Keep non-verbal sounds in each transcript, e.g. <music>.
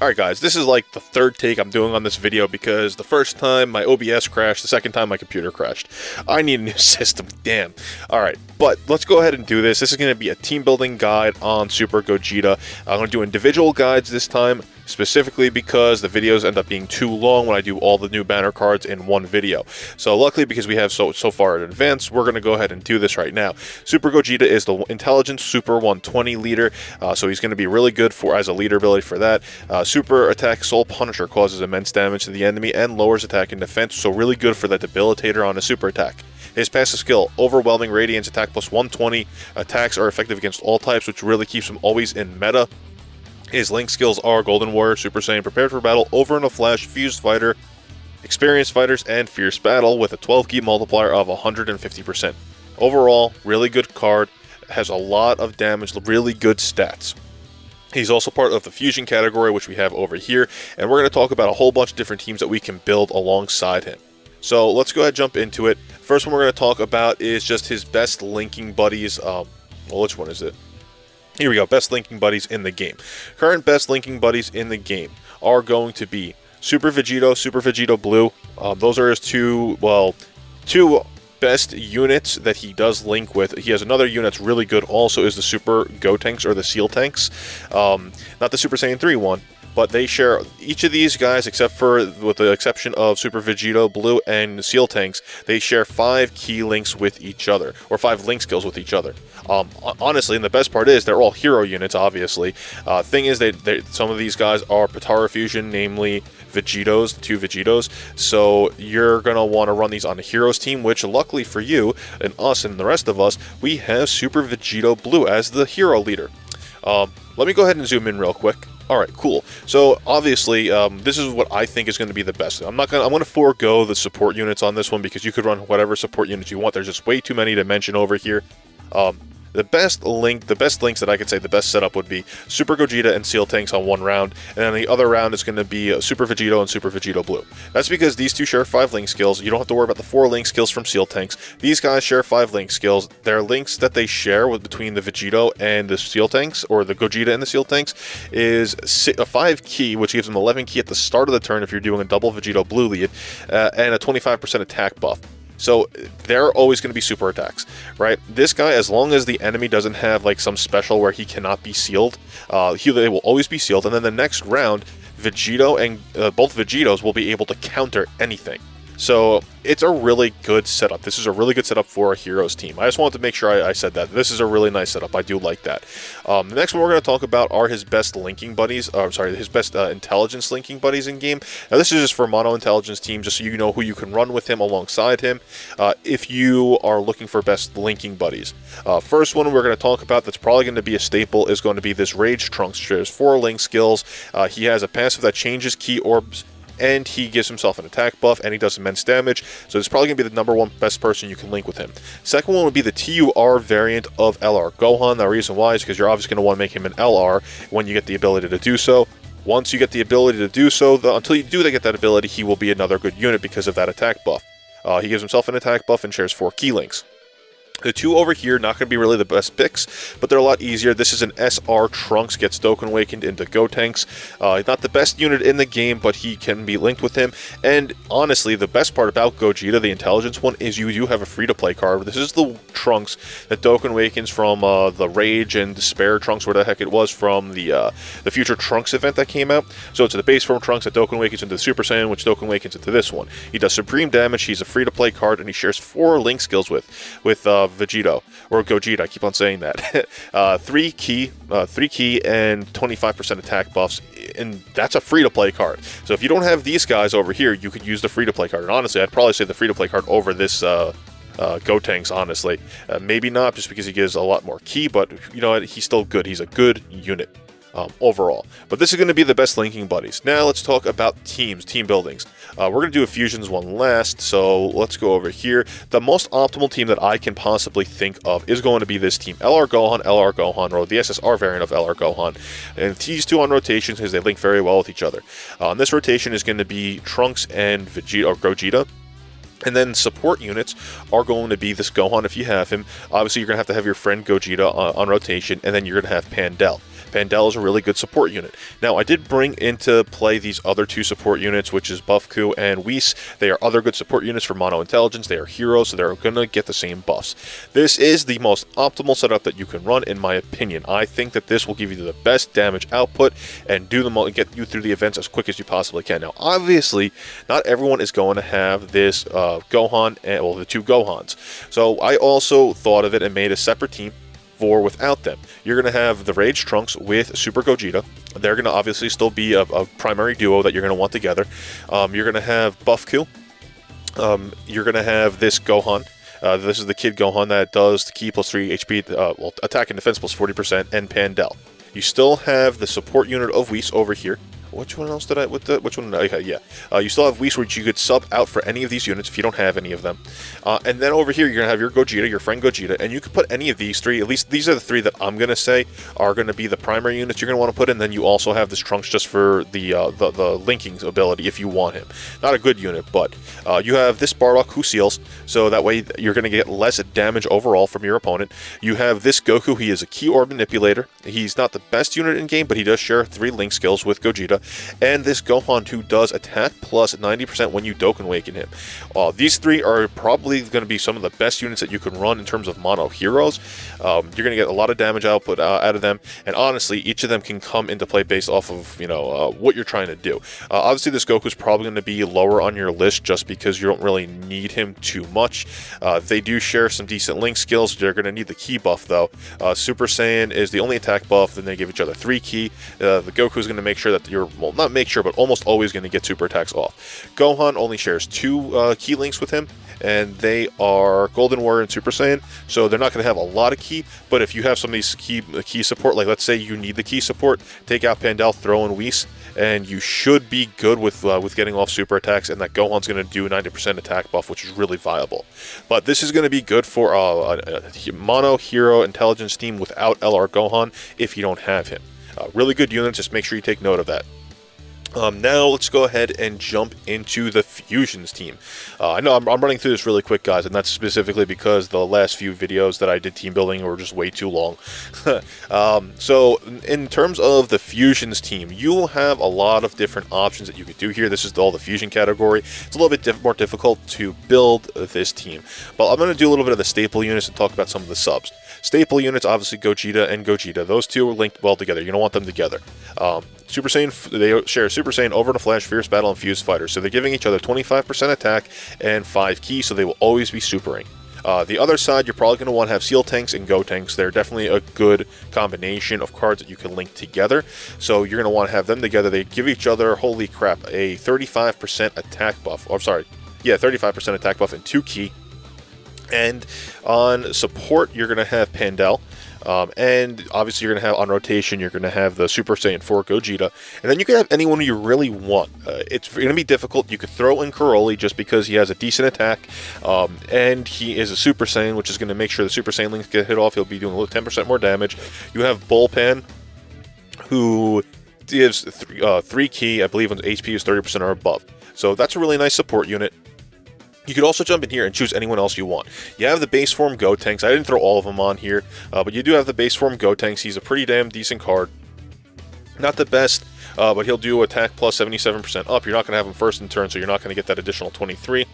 Alright guys, this is like the third take I'm doing on this video because the first time my OBS crashed, the second time my computer crashed. I need a new <laughs> system, damn. Alright, but let's go ahead and do this. This is going to be a team building guide on Super Gogeta. I'm going to do individual guides this time, specifically because the videos end up being too long when I do all the new banner cards in one video. So luckily, because we have so, so far in advance, we're going to go ahead and do this right now. Super Gogeta is the Intelligence Super 120 leader, uh, so he's going to be really good for as a leader ability for that. Uh, super attack Soul Punisher causes immense damage to the enemy and lowers attack and defense, so really good for that debilitator on a super attack. His passive skill, Overwhelming Radiance attack plus 120. Attacks are effective against all types, which really keeps him always in meta. His link skills are Golden Warrior, Super Saiyan, Prepared for Battle, Over in a Flash, Fused Fighter, Experienced Fighters, and Fierce Battle with a 12 ki multiplier of 150%. Overall, really good card, has a lot of damage, really good stats. He's also part of the fusion category, which we have over here, and we're going to talk about a whole bunch of different teams that we can build alongside him. So let's go ahead and jump into it. First one we're going to talk about is just his best linking buddies. Um, well, which one is it? Here we go, best linking buddies in the game. Current best linking buddies in the game are going to be Super Vegito, Super Vegito Blue. Um, those are his two, well, two best units that he does link with. He has another unit that's really good also is the Super Gotenks or the Seal Tanks. Um, not the Super Saiyan 3 one, but they share each of these guys, except for with the exception of Super Vegito, Blue, and Seal Tanks, they share five ki links with each other, or five link skills with each other. Um, honestly, and the best part is they're all hero units, obviously. Uh, thing is, they, they, some of these guys are Potara Fusion, namely Vegitos, the two Vegitos. So you're going to want to run these on a Heroes team, which luckily for you and us and the rest of us, we have Super Vegito Blue as the hero leader. Um, let me go ahead and zoom in real quick. All right, cool. So obviously, um, this is what I think is going to be the best. I'm not going. I'm going to forego the support units on this one because you could run whatever support units you want. There's just way too many to mention over here. Um, the best link, the best links that I could say, the best setup would be Super Gogeta and Seal Tanks on one round, and then the other round is going to be Super Vegito and Super Vegito Blue. That's because these two share five link skills. You don't have to worry about the four link skills from Seal Tanks. These guys share five link skills. Their links that they share with between the Vegito and the Seal Tanks, or the Gogeta and the Seal Tanks, is a five ki, which gives them 11 ki at the start of the turn if you're doing a double Vegito Blue lead, uh, and a 25% attack buff. So they're always going to be super attacks, right? This guy, as long as the enemy doesn't have like some special where he cannot be sealed, uh, he they will always be sealed. And then the next round, Vegito and uh, both Vegitos will be able to counter anything. So it's a really good setup. This is a really good setup for a Heroes team. I just wanted to make sure I, I said that. This is a really nice setup. I do like that. Um, the next one we're going to talk about are his best linking buddies. Uh, sorry, his best uh, intelligence linking buddies in game. Now this is just for mono intelligence team, just so you know who you can run with him alongside him. Uh, if you are looking for best linking buddies, uh, first one we're going to talk about that's probably going to be a staple is going to be this Rage Trunks. Shares four link skills. Uh, he has a passive that changes ki orbs and he gives himself an attack buff, and he does immense damage, so it's probably going to be the number one best person you can link with him. Second one would be the TUR variant of LR Gohan. The reason why is because you're obviously going to want to make him an LR when you get the ability to do so. Once you get the ability to do so, the, until you do they get that ability, he will be another good unit because of that attack buff. Uh, he gives himself an attack buff and shares 4 ki links. The two over here, not going to be really the best picks, but they're a lot easier. This is an SR Trunks, gets Dokkan Awakened into Gotenks. Uh, not the best unit in the game, but he can be linked with him. And honestly, the best part about Gogeta, the intelligence one, is you do have a free-to-play card. This is the Trunks that Dokkan Awakens from uh, the Rage and Despair Trunks, where the heck it was, from the uh, the Future Trunks event that came out. So it's the base form Trunks that Dokkan Awakens into the Super Saiyan, which Dokkan Awakens into this one. He does Supreme damage, he's a free-to-play card, and he shares four link skills with, with uh, Vegito or Gogeta. I keep on saying that. <laughs> uh, three ki, uh, three ki, and 25% attack buffs, and that's a free to play card. So if you don't have these guys over here, you could use the free to play card. And honestly, I'd probably say the free to play card over this. Uh, uh, Gotenks, honestly. Uh, maybe not, just because he gives a lot more ki, but you know what? He's still good. He's a good unit um, overall. But this is going to be the best linking buddies. Now let's talk about teams, team buildings. Uh, we're going to do a fusions one last, so let's go over here. The most optimal team that I can possibly think of is going to be this team. LR Gohan, LR Gohan, or the SSR variant of LR Gohan. And these two on rotations because they link very well with each other. Uh, this rotation is going to be Trunks and Vegeta, or Gogeta. And then support units are going to be this Gohan if you have him. Obviously, you're going to have to have your friend Gogeta on, on rotation, and then you're going to have Pandel. Pandel is a really good support unit. Now, I did bring into play these other two support units, which is Buffku and Whis. They are other good support units for Mono Intelligence. They are heroes, so they're going to get the same buffs. This is the most optimal setup that you can run, in my opinion. I think that this will give you the best damage output and do them all, get you through the events as quick as you possibly can. Now, obviously, not everyone is going to have this uh, Gohan, and, well, the two Gohans. So I also thought of it and made a separate team without them. You're going to have the Rage Trunks with Super Gogeta. They're going to obviously still be a, a, primary duo that you're going to want together. Um, you're going to have Buffku. Um, you're going to have this Gohan. Uh, this is the Kid Gohan that does the ki plus 3 HP, uh, well, attack and defense plus 40%, and Pandel. You still have the support unit of Whis over here. Which one else did I, with the, which one, okay, yeah. Uh, you still have Whis, which you could sub out for any of these units if you don't have any of them. Uh, and then over here, you're to have your Gogeta, your friend Gogeta, and you could put any of these three, at least these are the three that I'm going to say are going to be the primary units you're to want to put in, then you also have this Trunks just for the, uh, the, the linking ability if you want him. Not a good unit, but uh, you have this Bardock who seals, so that way you're going to get less damage overall from your opponent. You have this Goku, he is a ki orb manipulator. He's not the best unit in game, but he does share three link skills with Gogeta and this Gohan who does attack plus 90% when you Dokkan Awaken him. Uh, these three are probably going to be some of the best units that you can run in terms of mono heroes. Um, you're going to get a lot of damage output uh, out of them, and honestly, each of them can come into play based off of you know uh, what you're trying to do. Uh, obviously, this Goku is probably going to be lower on your list just because you don't really need him too much. Uh, they do share some decent link skills. They're going to need the ki buff though. Uh, Super Saiyan is the only attack buff. Then they give each other three ki. the Goku is going to make sure that you're well not make sure, but almost always going to get super attacks off. Gohan only shares two uh, ki links with him, and they are Golden Warrior and Super Saiyan, so they're not going to have a lot of ki, but if you have some of these key, ki support, like let's say you need the ki support, take out Pandel, throw in Whis, and you should be good with uh, with getting off super attacks, and that Gohan's going to do 90% attack buff, which is really viable. But this is going to be good for uh, a, a mono hero intelligence team without LR Gohan if you don't have him. Uh, really good unit, just make sure you take note of that. Um, now let's go ahead and jump into the Fusions team. Uh, I know I'm, I'm, running through this really quick, guys, and that's specifically because the last few videos that I did team building were just way too long. <laughs> um, so in terms of the Fusions team, you'll have a lot of different options that you could do here. This is all the Fusion category. It's a little bit diff more difficult to build this team, but I'm going to do a little bit of the staple units and talk about some of the subs. Staple units, obviously Gogeta and Gogeta. Those two are linked well together. You don't want them together. Um, Super Saiyan, they share Super Saiyan Over in a Flash, Fierce Battle, and Fused Fighter. So they're giving each other 25% attack and 5 ki, so they will always be supering. Uh, the other side, you're probably going to want to have Seal Tanks and Gotenks. They're definitely a good combination of cards that you can link together. So you're going to want to have them together. They give each other, holy crap, a 35% attack buff. Or, sorry, yeah, 35% attack buff and 2 ki. And on support, you're going to have Pandel. Um, and obviously, you're going to have on rotation, you're going to have the Super Saiyan 4 Gogeta. And then you can have anyone you really want. Uh, it's going to be difficult. You could throw in Karoli just because he has a decent attack. Um, and he is a Super Saiyan, which is going to make sure the Super Saiyan links get hit off. He'll be doing a little 10% more damage. You have Bullpen, who gives th uh, 3 ki, I believe, when HP is 30% or above. So that's a really nice support unit. You could also jump in here and choose anyone else you want. You have the base form Gotenks. I didn't throw all of them on here, uh, but you do have the base form Gotenks. He's a pretty damn decent card. Not the best, uh, but he'll do attack plus 77% up. You're not going to have him first in turn, so you're not going to get that additional 23.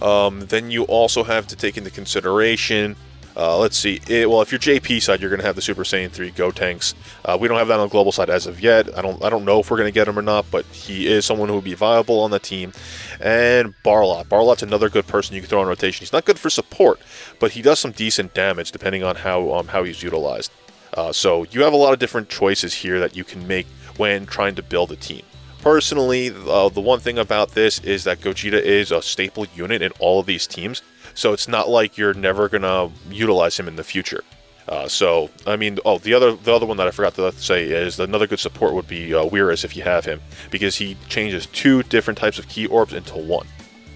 Um, then you also have to take into consideration uh, let's see. It, well, if you're JP side, you're going to have the Super Saiyan 3 Gotenks. Uh, we don't have that on the global side as of yet. I don't I don't know if we're going to get him or not, but he is someone who will be viable on the team. And Barlot. Barlot's another good person you can throw in rotation. He's not good for support, but he does some decent damage depending on how um, how he's utilized. Uh, so you have a lot of different choices here that you can make when trying to build a team. Personally, uh, the one thing about this is that Gogeta is a staple unit in all of these teams. So it's not like you're never gonna utilize him in the future. Uh, so I mean, oh, the other the other one that I forgot to say is another good support would be uh, Weirus if you have him because he changes two different types of ki orbs into one.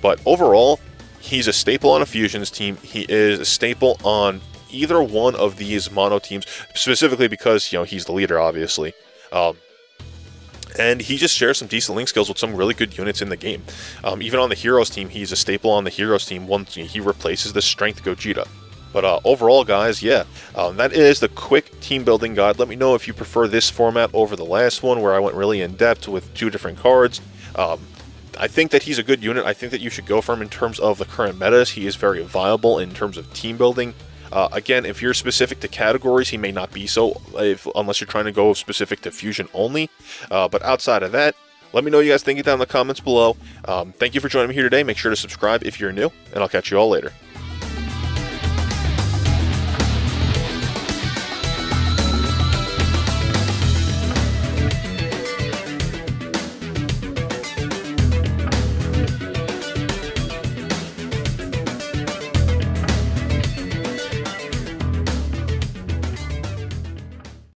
But overall, he's a staple on a fusions team. He is a staple on either one of these mono teams, specifically because you know he's the leader, obviously. Um, and he just shares some decent link skills with some really good units in the game. Um, even on the Heroes team, he's a staple on the Heroes team once he replaces the Strength Gogeta. But uh, overall, guys, yeah, um, that is the quick team building guide. Let me know if you prefer this format over the last one where I went really in depth with two different cards. Um, I think that he's a good unit. I think that you should go for him in terms of the current metas. He is very viable in terms of team building. Uh, again, if you're specific to categories, he may not be so, if, unless you're trying to go specific to fusion only. Uh, but outside of that, let me know what you guys think down in the comments below. Um, thank you for joining me here today. Make sure to subscribe if you're new, and I'll catch you all later.